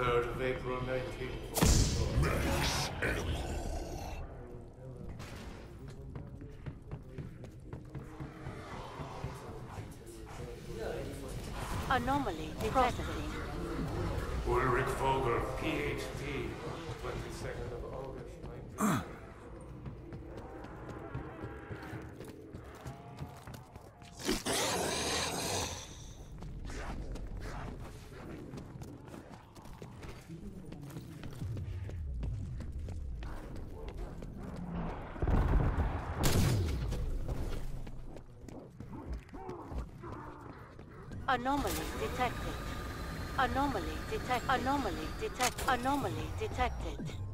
3rd of April 1944. Anomaly detected. Ulrich Vogel, PhD, 22nd of August 19... Anomaly detected. Anomaly detected. Anomaly detect. Anomaly detected.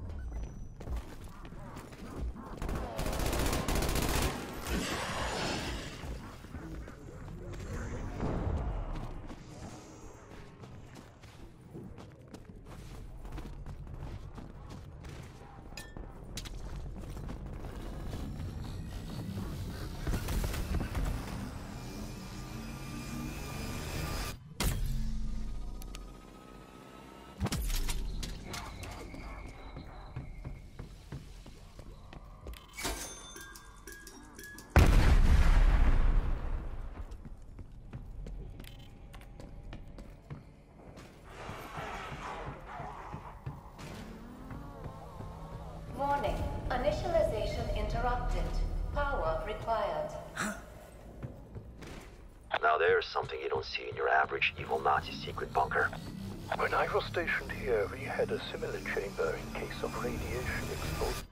There's something you don't see in your average evil Nazi secret bunker. When I was stationed here, we had a similar chamber in case of radiation exposure.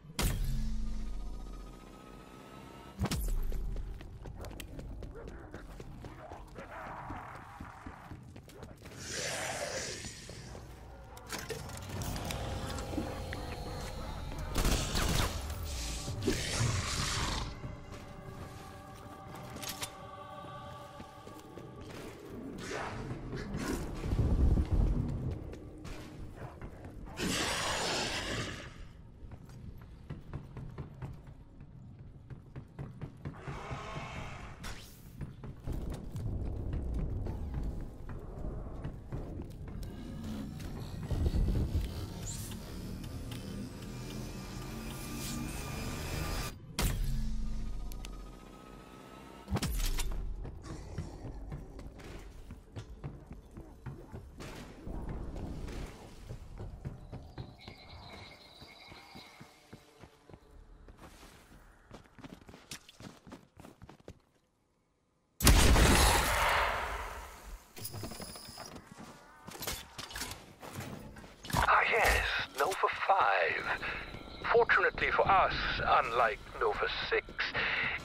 For us, unlike Nova 6,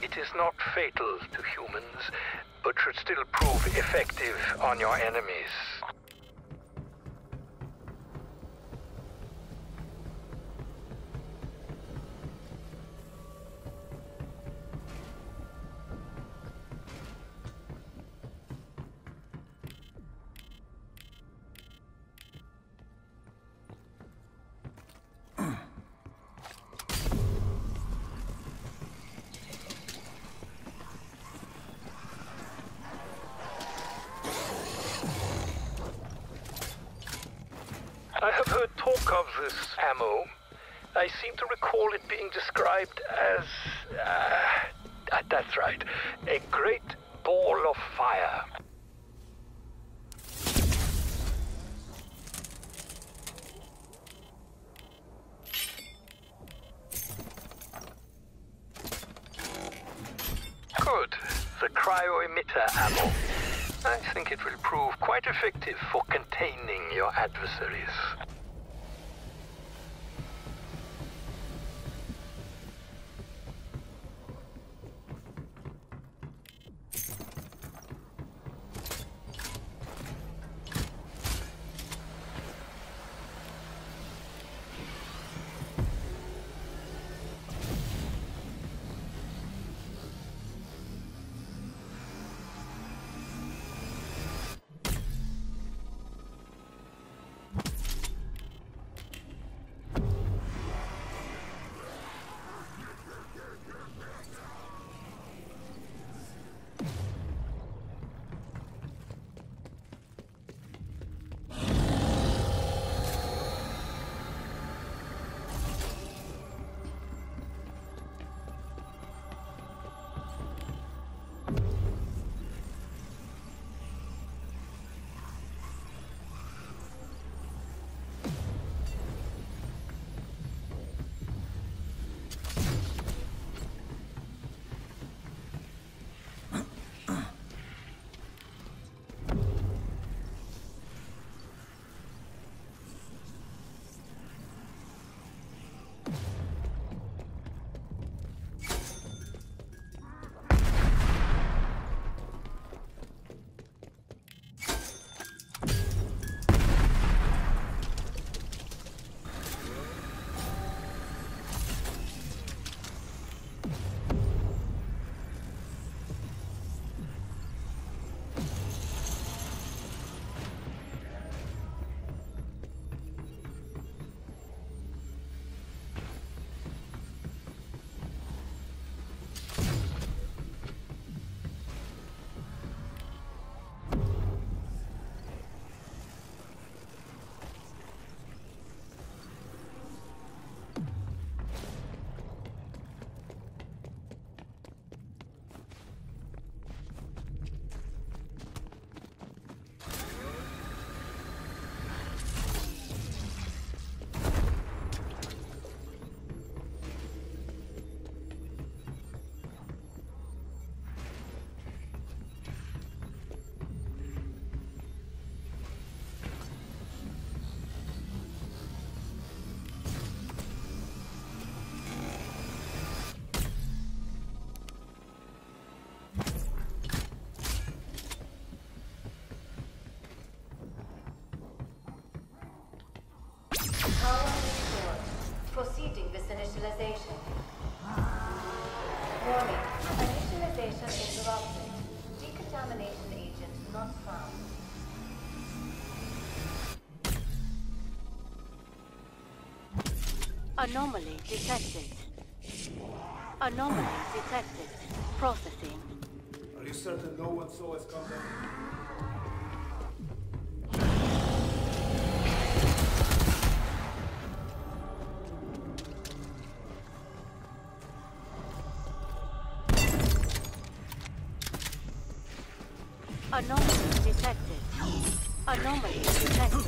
it is not fatal to humans, but should still prove effective on your enemies. Of this ammo. I seem to recall it being described as. Uh, uh, that's right. A great ball of fire. Good. The cryo emitter ammo. I think it will prove quite effective for containing your adversaries. Proceeding this initialization. Warning. Initialization interrupted. Decontamination agent not found. Anomaly detected. Anomaly detected. Processing. Are you certain no one saw us come down? Anomaly detected. Anomaly detected.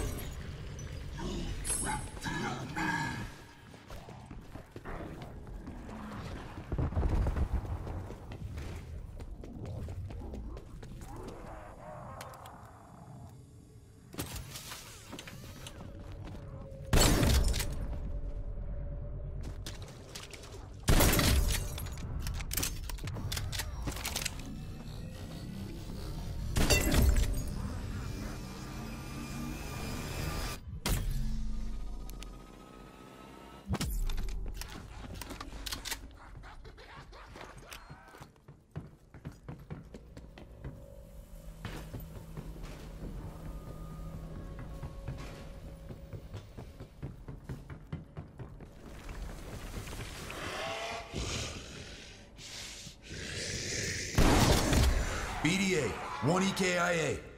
1EKIA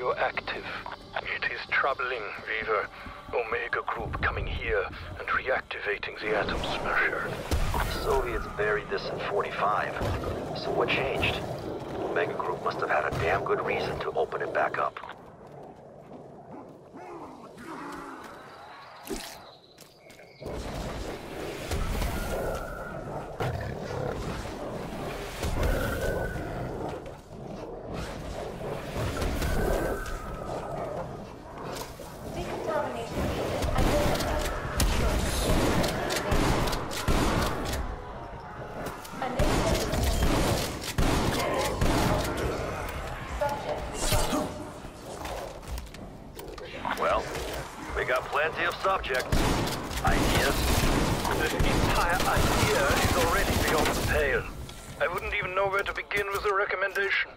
radioactive. It is troubling, Weaver. Omega Group coming here and reactivating the Atom Smasher. The Soviets buried this in 45. So what changed? Omega Group must have had a damn good reason to open it back up. Decontamination agent identified. Subject required. Well, we got of. Ideas? The entire idea is already beyond the pale. I wouldn't even know where to begin with a recommendation.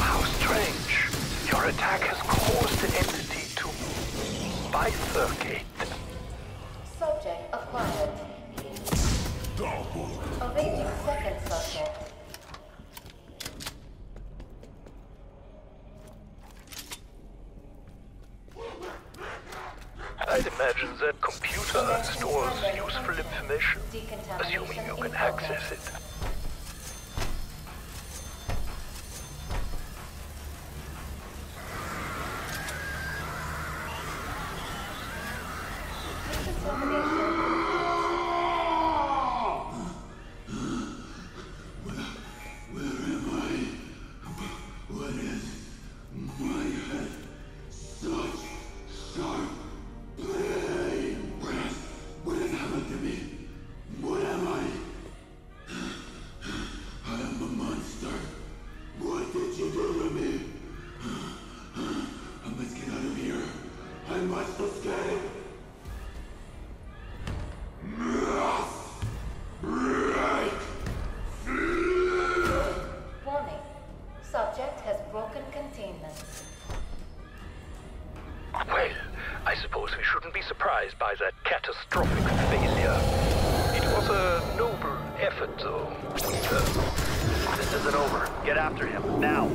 How strange. Your attack has caused the like 30. Though. Uh, This isn't over. Get after him, now.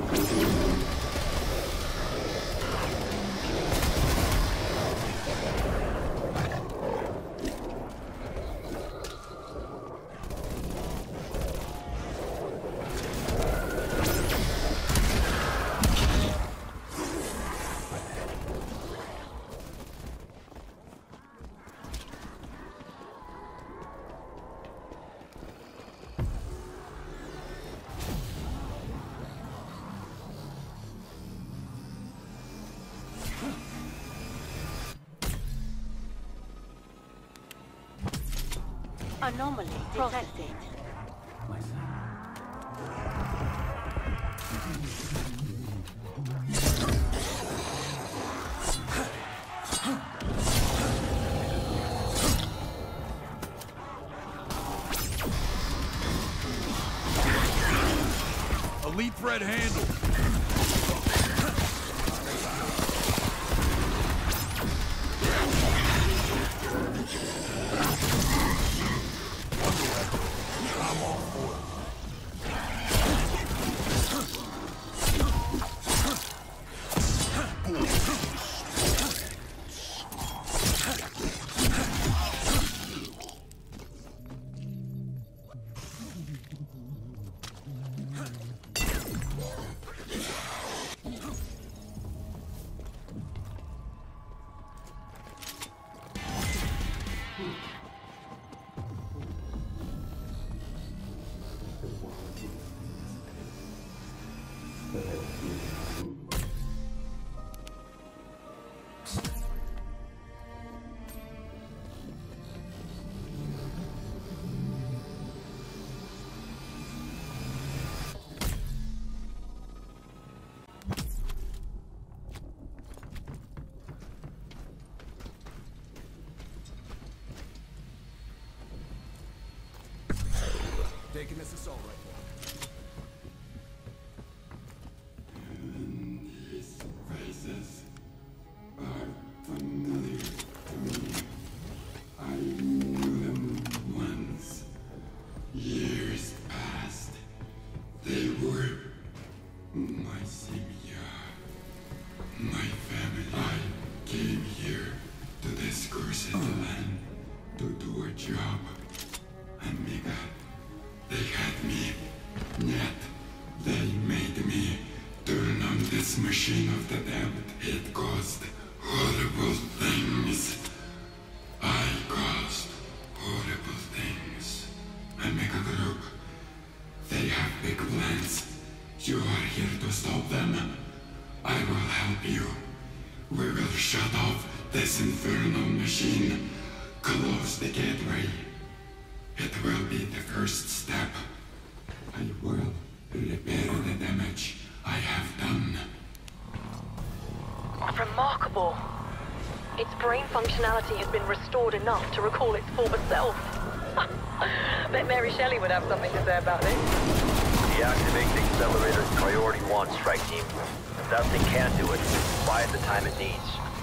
Anomaly detected. Elite threat handled. Mm-hmm. Taking this assault rifle. This machine of the damned. It caused horrible things. I caused horrible things. Omega Group, they have big plans. You are here to stop them. I will help you. We will shut off this infernal machine. Close the gateway. It will be the first step. I will repair brain functionality has been restored enough to recall its former self. Bet Mary Shelley would have something to say about this. Deactivate the accelerator priority one, strike team. That can do it, buy the time it needs.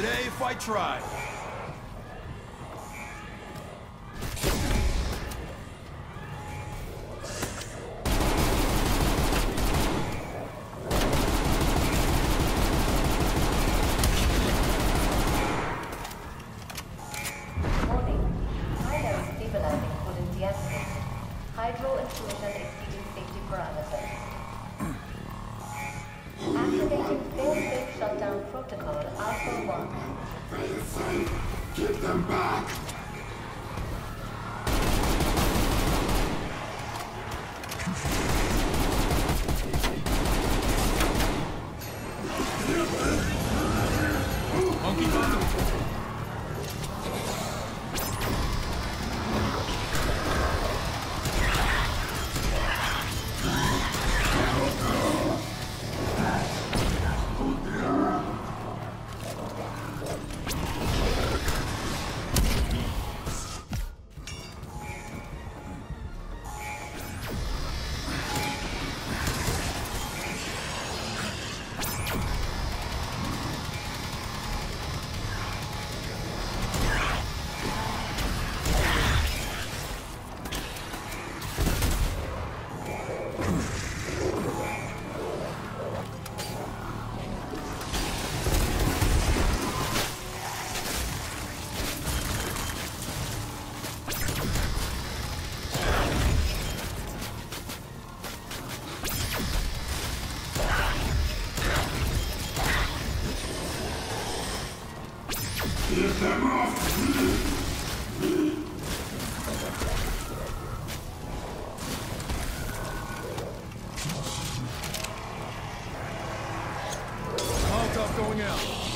Today if I tried. Get them back! Molotov going out.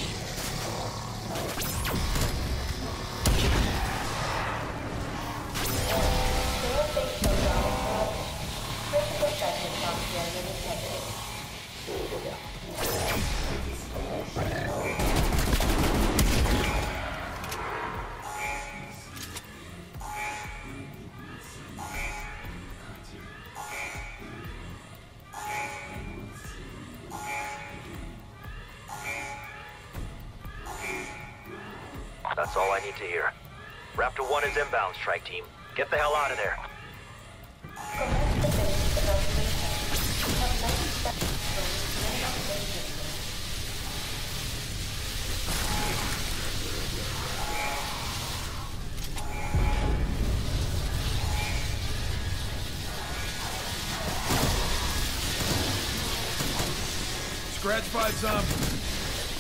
1 strike team. Get the hell out of there. Commence the base evacuation. You have 90 seconds to reach minimum base distance. Scratch five zombies.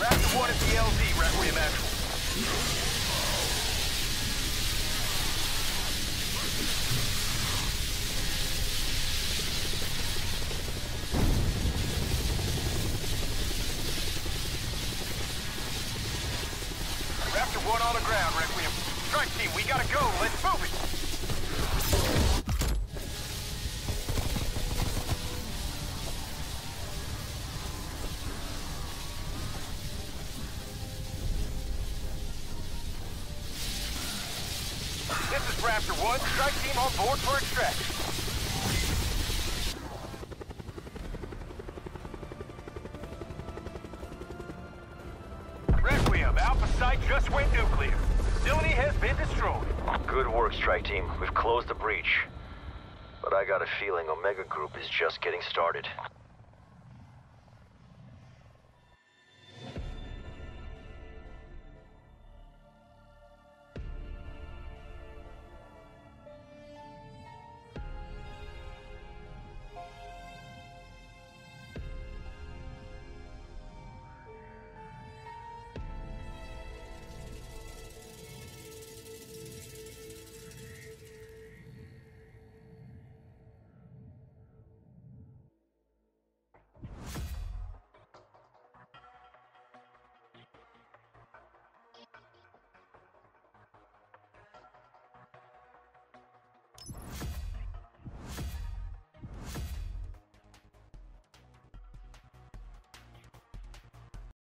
Raptor 1 at the LZ, Requiem Actual. 1. Strike team on board for extraction. Requiem, Alpha Site just went nuclear. Facility has been destroyed. Good work, strike team. We've closed the breach. But I got a feeling Omega Group is just getting started.